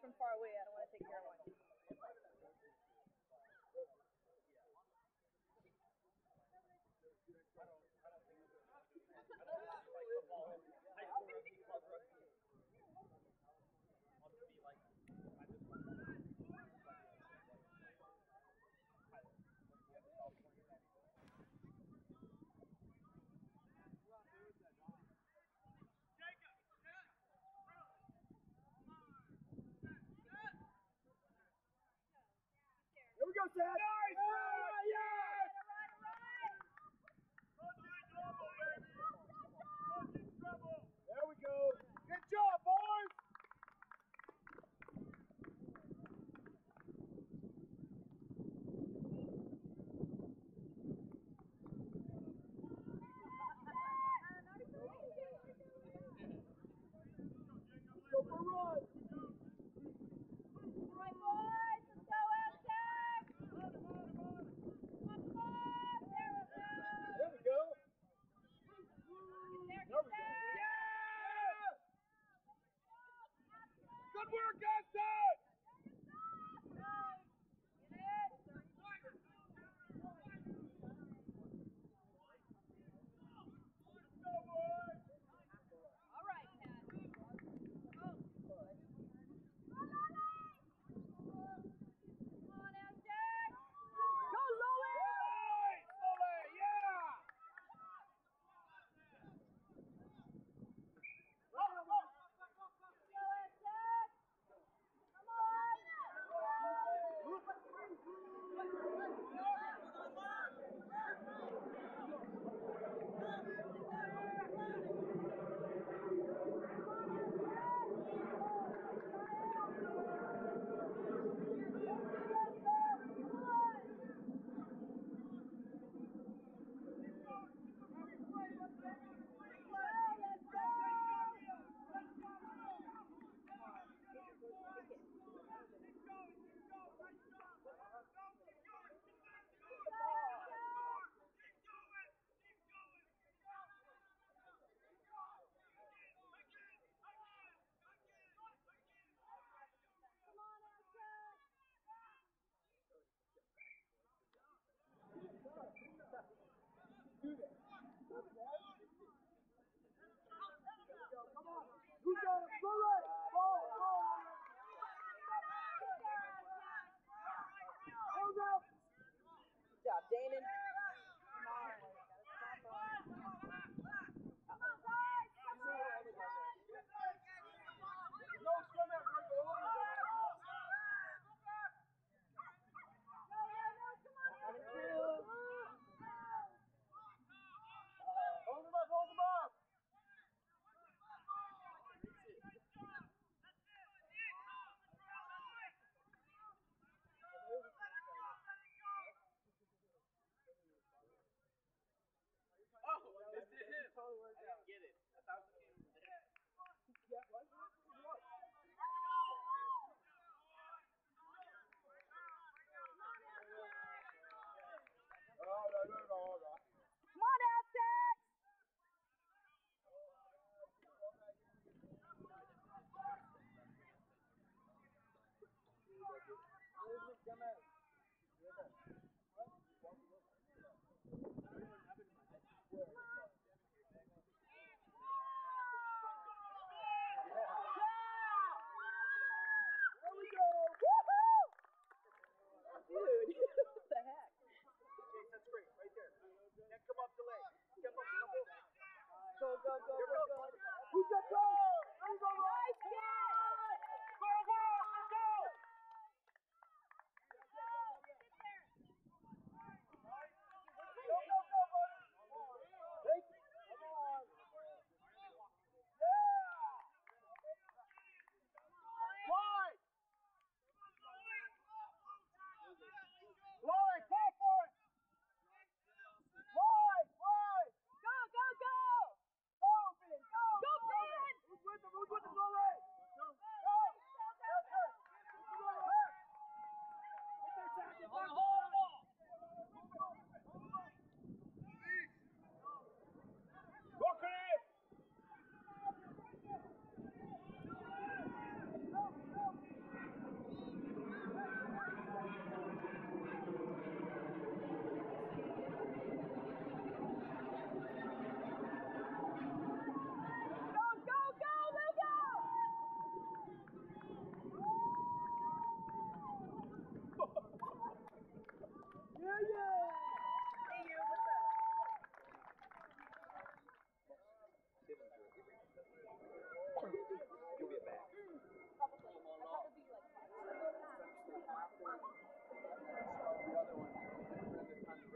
from far Here Come out.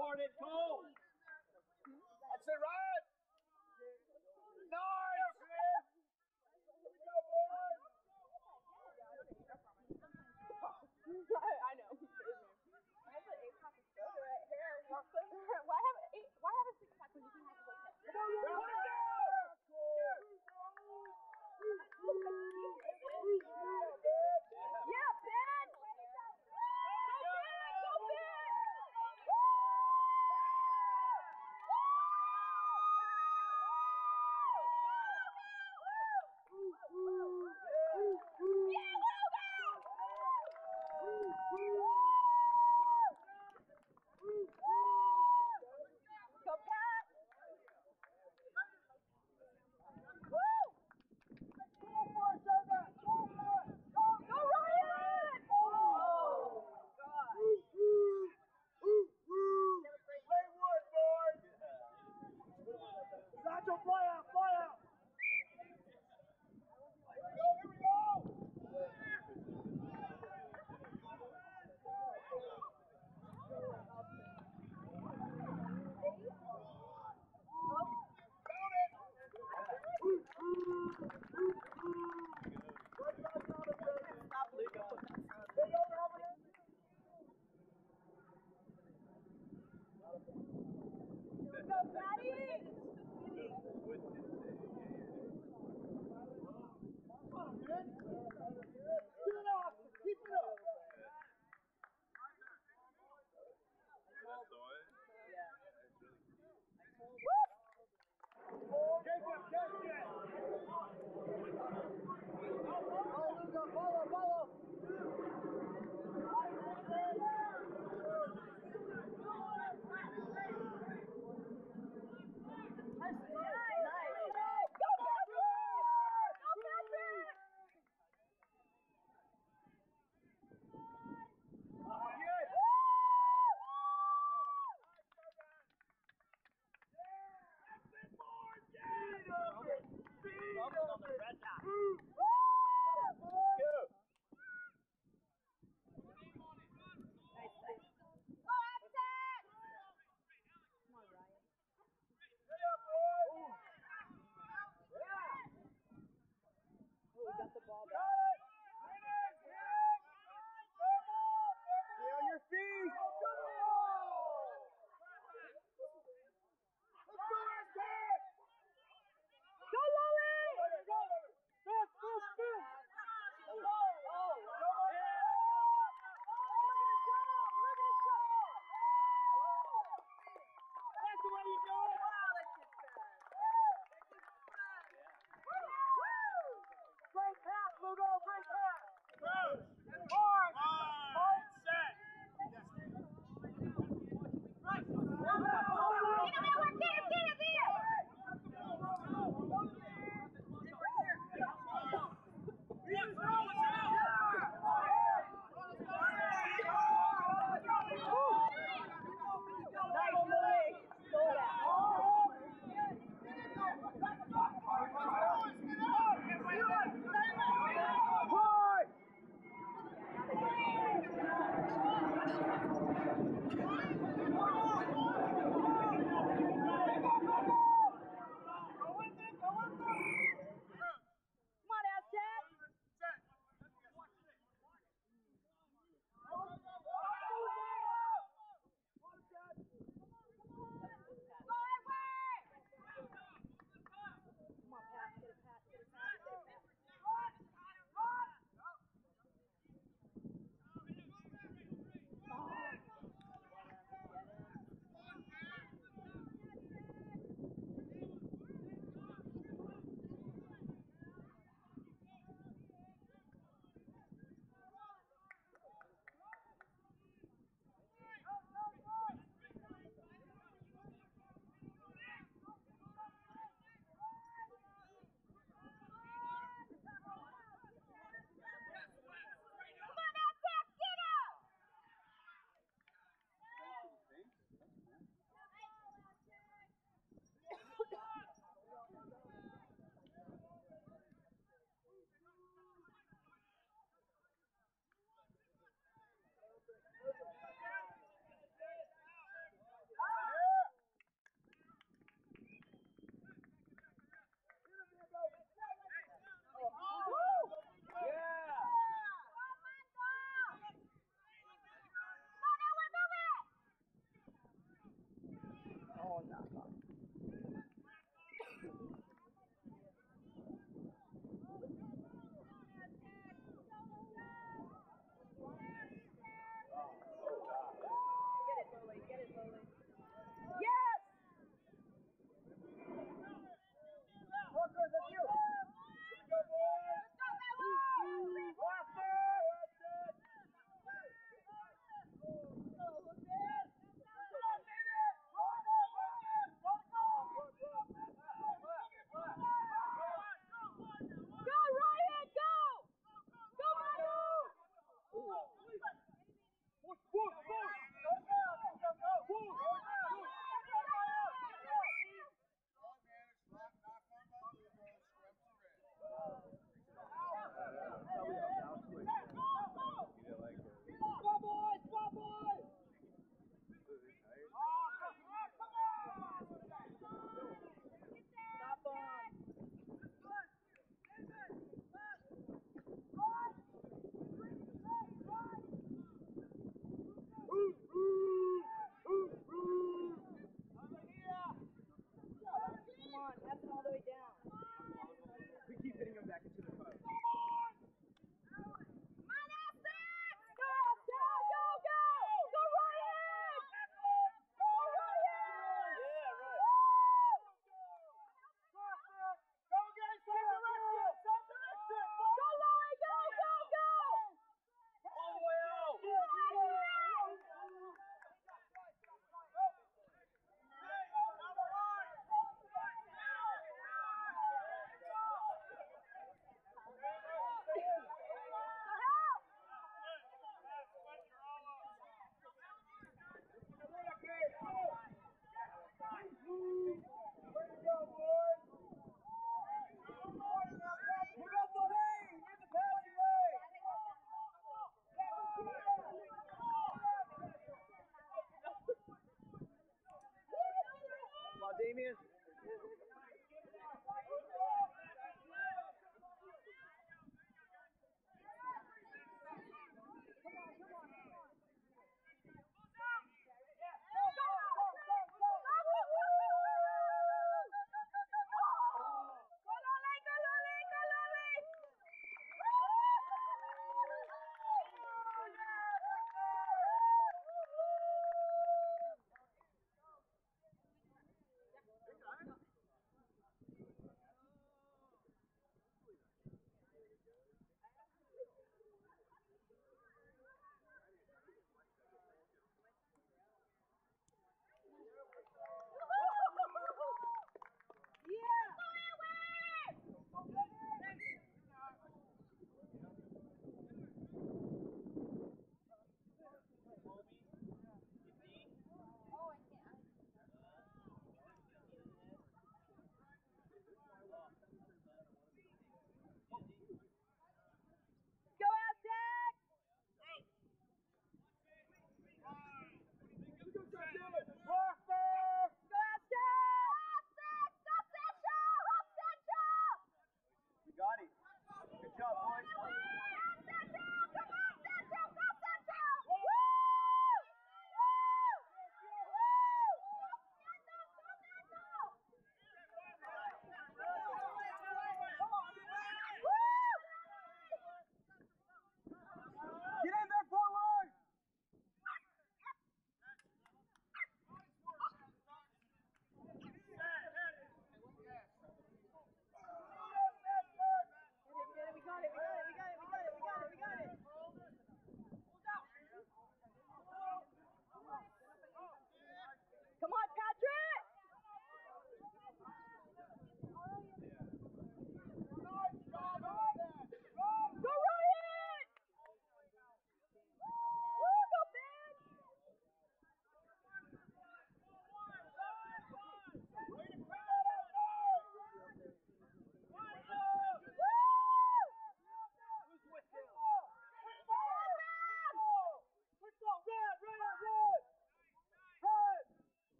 Hornet, go! That's it, right! Nice, man! I know. Why have eight? Why have a six pack when you can have a whole?